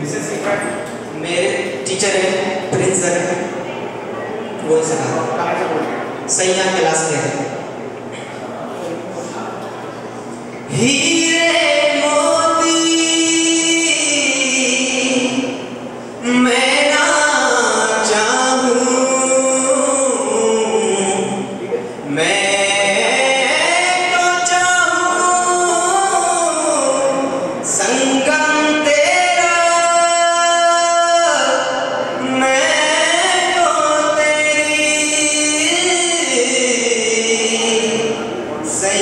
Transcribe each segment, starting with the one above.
Mrs इफाट मेरे teacher हैं Prince sir हैं? बोल सर सैया क्लास के हैं। हीरे मोती, मैं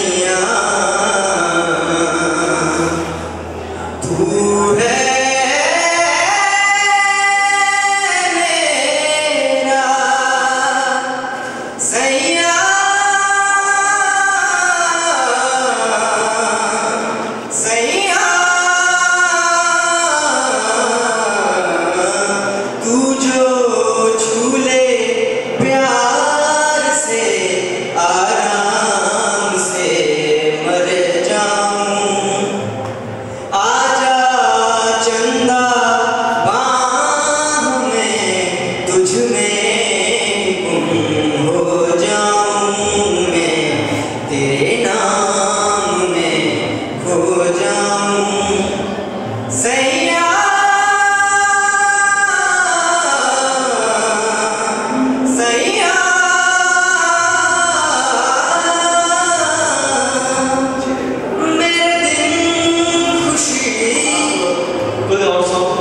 Yeah.